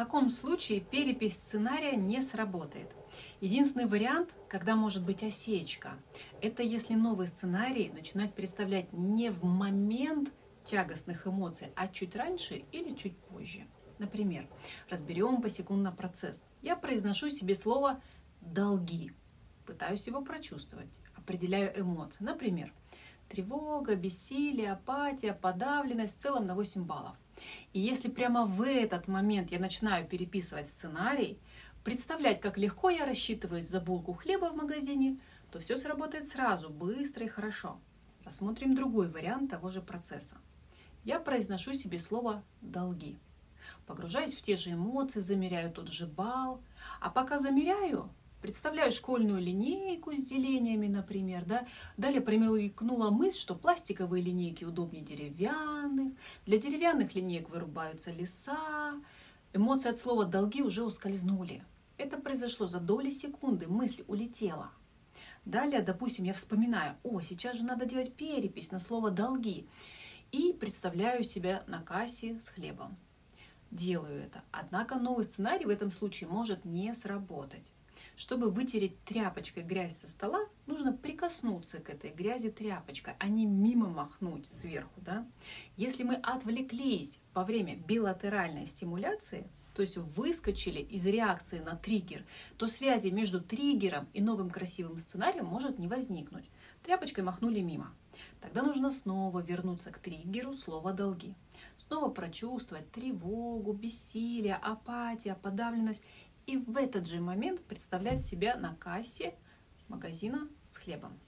каком случае перепись сценария не сработает? Единственный вариант, когда может быть осечка, это если новый сценарий начинать представлять не в момент тягостных эмоций, а чуть раньше или чуть позже. Например, разберем посекундно процесс. Я произношу себе слово «долги», пытаюсь его прочувствовать, определяю эмоции. Например, тревога, бессилие, апатия, подавленность, в целом на 8 баллов. И если прямо в этот момент я начинаю переписывать сценарий, представлять, как легко я рассчитываюсь за булку хлеба в магазине, то все сработает сразу, быстро и хорошо. Рассмотрим другой вариант того же процесса. Я произношу себе слово «долги». Погружаюсь в те же эмоции, замеряю тот же балл. А пока замеряю, Представляю школьную линейку с делениями, например, да. Далее промелькнула мысль, что пластиковые линейки удобнее деревянных. Для деревянных линеек вырубаются леса. Эмоции от слова «долги» уже ускользнули. Это произошло за доли секунды, мысль улетела. Далее, допустим, я вспоминаю, о, сейчас же надо делать перепись на слово «долги». И представляю себя на кассе с хлебом. Делаю это. Однако новый сценарий в этом случае может не сработать. Чтобы вытереть тряпочкой грязь со стола, нужно прикоснуться к этой грязи тряпочкой, а не мимо махнуть сверху. Да? Если мы отвлеклись во время билатеральной стимуляции, то есть выскочили из реакции на триггер, то связи между триггером и новым красивым сценарием может не возникнуть. Тряпочкой махнули мимо. Тогда нужно снова вернуться к триггеру слова «долги». Снова прочувствовать тревогу, бессилие, апатия, подавленность и в этот же момент представлять себя на кассе магазина с хлебом.